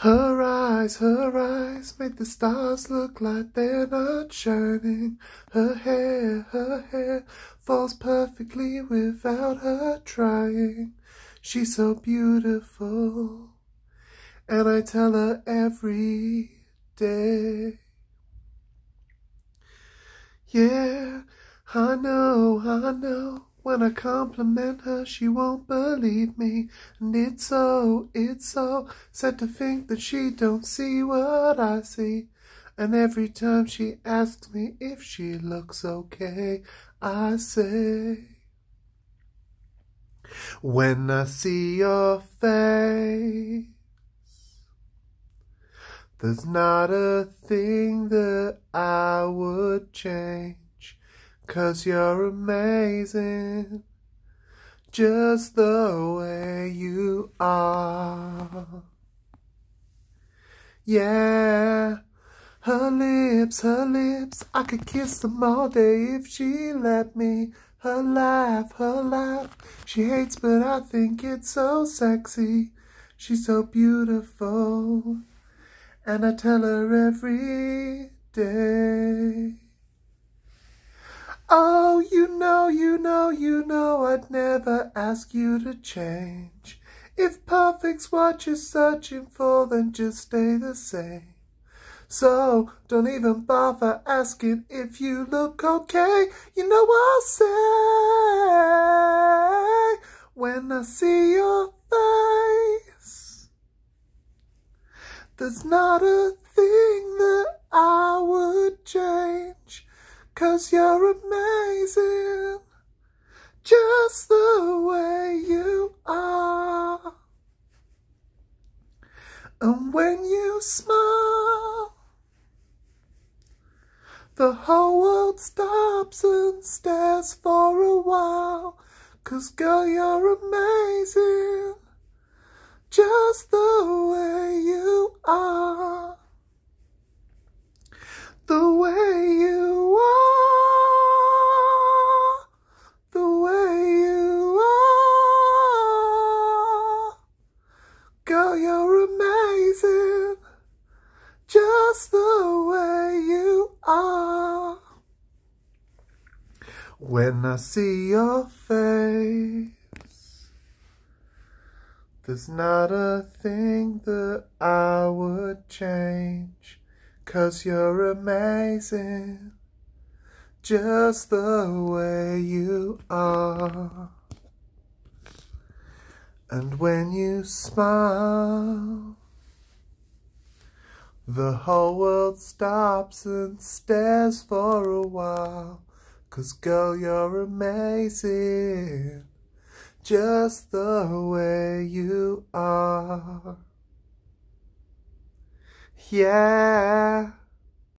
Her eyes, her eyes make the stars look like they're not shining. Her hair, her hair falls perfectly without her trying. She's so beautiful, and I tell her every day. Yeah, I know, I know. When I compliment her, she won't believe me. And it's so, it's so sad to think that she don't see what I see. And every time she asks me if she looks okay, I say, When I see your face, there's not a thing that I would change. Cause you're amazing, just the way you are. Yeah, her lips, her lips, I could kiss them all day if she let me. Her laugh, her laugh, she hates but I think it's so sexy. She's so beautiful, and I tell her every day. Oh, you know, you know, you know I'd never ask you to change. If perfect's what you're searching for, then just stay the same. So don't even bother asking if you look okay. You know I'll say when I see your face. There's not a thing that I would change. Cause you're amazing, just the way you are. And when you smile, the whole world stops and stares for a while. Cause girl, you're amazing, just the way you are. You're amazing, just the way you are. When I see your face, there's not a thing that I would change, cause you're amazing, just the way you are. And when you smile, the whole world stops and stares for a while. Cause girl, you're amazing, just the way you are. Yeah.